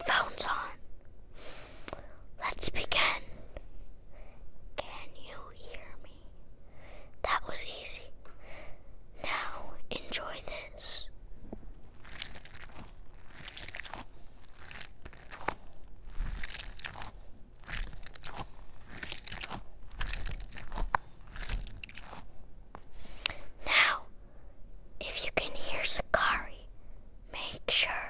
headphones on. Let's begin. Can you hear me? That was easy. Now enjoy this. Now, if you can hear Sakari, make sure